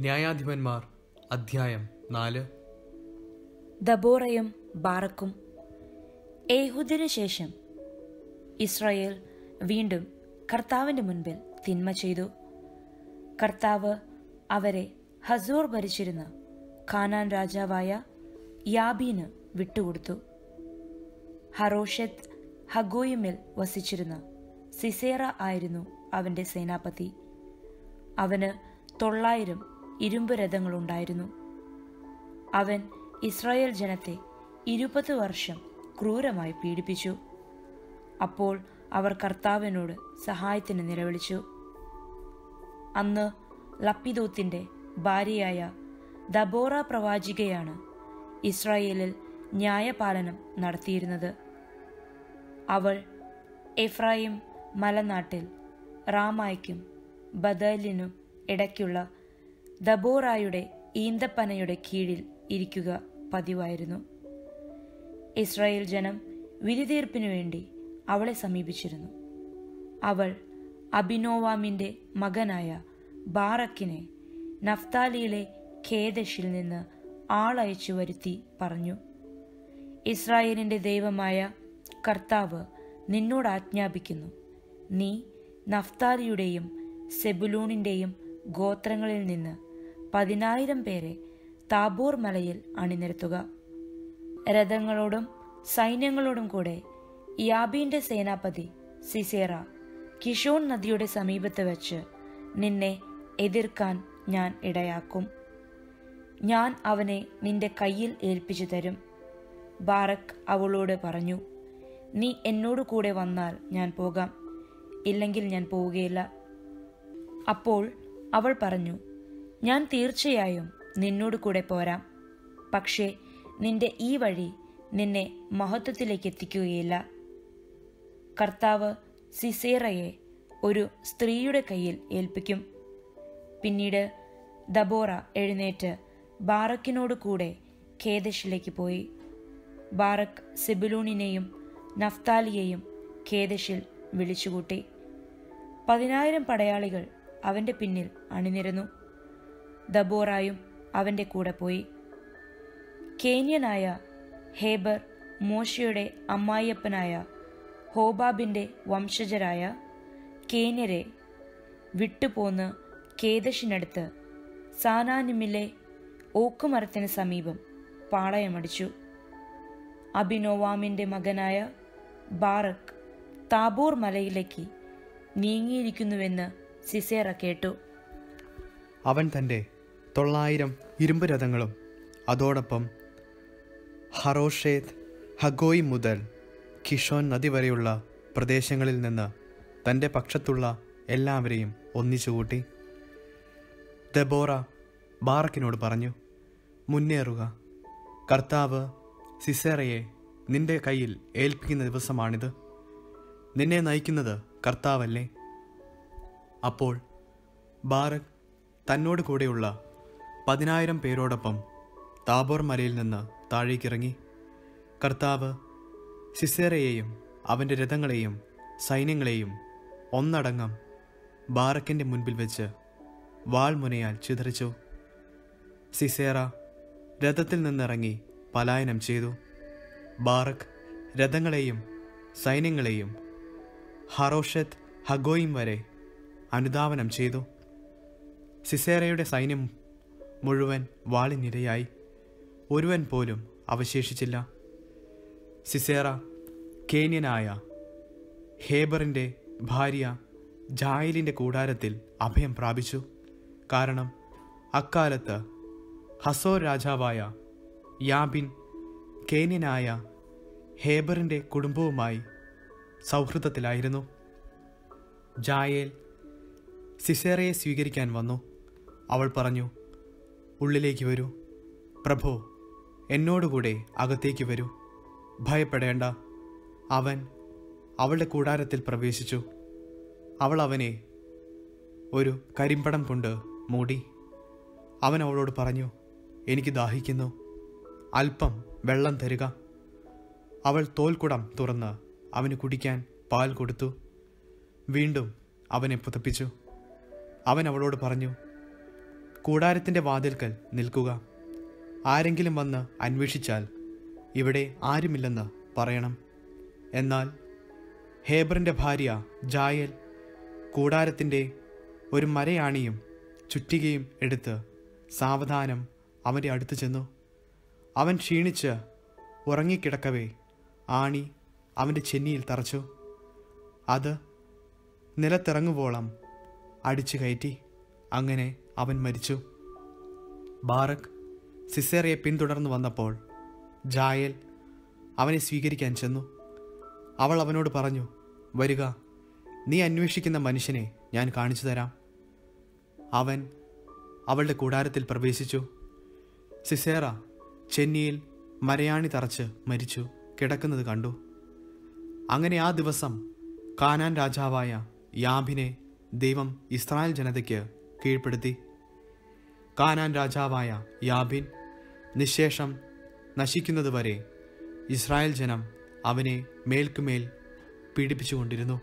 ന്യായാധിപന്മാർ അധ്യായം നാല്. ദബോറയും ബാറക്കും. ഏഹുദിനു ശേഷം ഇസ്രായേൽ വീണ്ടും കർത്താവിന്റെ മുൻപിൽ തിന്മ ചെയ്തു. കർത്താവ് അവരെ ഹസൂർ ഭരിച്ചിരുന്ന ഖാനാൻ രാജാവായ യാബീന് വിട്ടുകൊടുത്തു. ഹറോഷത്ത് ഹഗോയിമിൽ വസിച്ചിരുന്ന സിസേറ ആയിരുന്നു അവന്റെ സേനാപതി. അവന് തൊള്ളായിരം ഇരുമ്പ് രഥങ്ങളുണ്ടായിരുന്നു. അവൻ ഇസ്രായേൽ ജനത്തെ ഇരുപത് വർഷം ക്രൂരമായി പീഡിപ്പിച്ചു. അപ്പോൾ അവർ കർത്താവിനോട് സഹായത്തിന് നിലവിളിച്ചു. അന്ന് ലപ്പിദൂത്തിന്റെ ഭാര്യയായ ദബോറ പ്രവാചികയാണ് ഇസ്രായേലിൽ ന്യായപാലനം നടത്തിയിരുന്നത്. അവൾ എഫ്രായിം മലനാട്ടിൽ റാമായ്ക്കും ബദലിനും ഇടയ്ക്കുള്ള ദബോറായുടെ ഈന്തപ്പനയുടെ കീഴിൽ ഇരിക്കുക പതിവായിരുന്നു. ഇസ്രായേൽ ജനം വിധിതീർപ്പിനു വേണ്ടി അവളെ സമീപിച്ചിരുന്നു. അവൾ അബിനോവാമിന്റെ മകനായ ബാറക്കിനെ നഫ്താലിയിലെ ഖേദഷിൽ നിന്ന് ആളയച്ചു വരുത്തി പറഞ്ഞു ഇസ്രായേലിന്റെ ദൈവമായ കർത്താവ് നിന്നോട് ആജ്ഞാപിക്കുന്നു. നീ നഫ്താലിയുടെയും സെബുലൂണിന്റെയും ഗോത്രങ്ങളിൽ നിന്ന് പതിനായിരം പേരെ താബോർ മലയിൽ അണിനിരത്തുക. രഥങ്ങളോടും സൈന്യങ്ങളോടും കൂടെ യാബീന്റെ സേനാപതി സിസേറ കിഷോൺ നദിയുടെ സമീപത്ത് വെച്ച് നിന്നെ എതിർക്കാൻ ഞാൻ ഇടയാക്കും. ഞാൻ അവനെ നിന്റെ കയ്യിൽ ഏൽപ്പിച്ചു തരും. ബാറക് അവളോട് പറഞ്ഞു നീ എന്നോട് കൂടെ വന്നാൽ ഞാൻ പോകാം. ഇല്ലെങ്കിൽ ഞാൻ പോവുകയില്ല. അപ്പോൾ അവൾ പറഞ്ഞു ഞാൻ തീർച്ചയായും നിന്നോട് കൂടെ പോരാം. പക്ഷേ നിന്റെ ഈ വഴി നിന്നെ മഹത്വത്തിലേക്ക് എത്തിക്കുകയില്ല. കർത്താവ് സിസേറയെ ഒരു സ്ത്രീയുടെ കയ്യിൽ ഏൽപ്പിക്കും. പിന്നീട് ദബോറ എഴുന്നേറ്റ് ബാറക്കിനോട് കൂടെ ഖേദശിലേക്ക് പോയി. ബാറക് സിബിലൂണിനെയും നഫ്താലിയെയും ഖേദശിൽ വിളിച്ചുകൂട്ടി. പതിനായിരം പടയാളികൾ അവന്റെ പിന്നിൽ അണിനിരന്നു. ദബോറായും അവന്റെ കൂടെ പോയി. കേന്യനായ ഹേബർ മോശയുടെ അമ്മായിയപ്പനായ ഹോബാബിന്റെ വംശജരായ കേന്യരെ വിട്ടുപോന്ന് കേദശിനടുത്ത് സാനാനിമിലെ ഓക്കുമരത്തിന് സമീപം പാളയമടിച്ചു. അബിനോവാമിന്റെ മകനായ ബാറക് താബോർ മലയിലേക്ക് നീങ്ങിയിരിക്കുന്നുവെന്ന് സിസേറ കേട്ടു. അവൻ തന്റെ തൊള്ളായിരം ഇരുമ്പ് രഥങ്ങളും. അതോടൊപ്പം ഹറോഷേത് ഹഗോയ് മുതൽ കിഷോൻ നദി വരെയുള്ള പ്രദേശങ്ങളിൽ നിന്ന് തന്റെ പക്ഷത്തുള്ള എല്ലാവരെയും ഒന്നിച്ചുകൂട്ടി ദബോറ ബാറക്കിനോട് പറഞ്ഞു മുന്നേറുക. കർത്താവ് സിസേറയെ നിന്റെ കയ്യിൽ ഏൽപ്പിക്കുന്ന ദിവസമാണിത്. നിന്നെ നയിക്കുന്നത് കർത്താവല്ലേ? അപ്പോൾ ബാറക് തന്നോട് കൂടെയുള്ള പതിനായിരം പേരോടൊപ്പം താബോർ മലയിൽ നിന്ന് താഴേക്കിറങ്ങി. കർത്താവ് സിസേറയെയും അവന്റെ രഥങ്ങളെയും സൈന്യങ്ങളെയും ഒന്നടങ്കം ബാറക്കിന്റെ മുൻപിൽ വെച്ച് വാൾമുനയാൽ ചിതറിച്ചു. സിസേറ രഥത്തിൽ നിന്നിറങ്ങി പലായനം ചെയ്തു. ബാറക് രഥങ്ങളെയും സൈന്യങ്ങളെയും ഹറോഷത്ത് ഹഗോയിം വരെ അനുധാവനം ചെയ്തു. സിസേറയുടെ സൈന്യം മുഴുവൻ വാളിനിരയായി. ഒരുവൻ പോലും അവശേഷിച്ചില്ല. സിസേറ കേന്യനായ ഹേബറിന്റെ ഭാര്യ ജായലിന്റെ കൂടാരത്തിൽ അഭയം പ്രാപിച്ചു. കാരണം അക്കാലത്ത് ഹസോർ രാജാവായ യാബിൻ കേന്യനായ ഹേബറിന്റെ കുടുംബവുമായി സൗഹൃദത്തിലായിരുന്നു. ജായേൽ സിസേറയെ സ്വീകരിക്കാൻ വന്നു. അവൾ പറഞ്ഞു ഉള്ളിലേക്ക് വരൂ. പ്രഭോ എന്നോടുകൂടെ അകത്തേക്ക് വരൂ. ഭയപ്പെടേണ്ട. അവൻ അവളുടെ കൂടാരത്തിൽ പ്രവേശിച്ചു. അവൾ അവനെ ഒരു കരിമ്പടം കൊണ്ട് മൂടി. അവൻ അവളോട് പറഞ്ഞു എനിക്ക് ദാഹിക്കുന്നു. അല്പം വെള്ളം തരിക. അവൾ തോൽക്കുടം തുറന്ന് അവന് കുടിക്കാൻ പാൽ കൊടുത്തു. വീണ്ടും അവനെ പുതപ്പിച്ചു. അവൻ അവളോട് പറഞ്ഞു കൂടാരത്തിന്റെ വാതിൽക്കൽ നിൽക്കുക. ആരെങ്കിലും വന്ന് അന്വേഷിച്ചാൽ ഇവിടെ ആരുമില്ലെന്ന് പറയണം. എന്നാൽ ഹേബറിന്റെ ഭാര്യ ജായൽ കൂടാരത്തിന്റെ ഒരു മരയാണിയും ചുറ്റികയും എടുത്ത് സാവധാനം അവന്റെ അടുത്ത് ചെന്നു. അവൻ ക്ഷീണിച്ച് ഉറങ്ങിക്കിടക്കവേ ആണി അവന്റെ ചെന്നിയിൽ തറച്ചു. അത് നിലത്തിറങ്ങുവോളം അടിച്ചു കയറ്റി. അങ്ങനെ അവൻ മരിച്ചു. ബാറക് സിസേറയെ പിന്തുടർന്നു വന്നപ്പോൾ ജായൽ അവനെ സ്വീകരിക്കാൻ ചെന്നു. അവൾ അവനോട് പറഞ്ഞു വരിക നീ അന്വേഷിക്കുന്ന മനുഷ്യനെ ഞാൻ കാണിച്ചു തരാം. അവൻ അവളുടെ കൂടാരത്തിൽ പ്രവേശിച്ചു. സിസേറ ചെന്നിയിൽ മരയാണി തറച്ച് മരിച്ചു കിടക്കുന്നത് കണ്ടു. അങ്ങനെ ആ ദിവസം കാനാൻ രാജാവായ യാബിനെ ദൈവം ഇസ്രായേൽ ജനതയ്ക്ക് കീഴ്പ്പെടുത്തി. കാനാൻ രാജാവായ യാബിൻ നിശേഷം നശിക്കുന്നതുവരെ ഇസ്രായേൽ ജനം അവനെ മേൽക്കുമേൽ പീഡിപ്പിച്ചുകൊണ്ടിരുന്നു.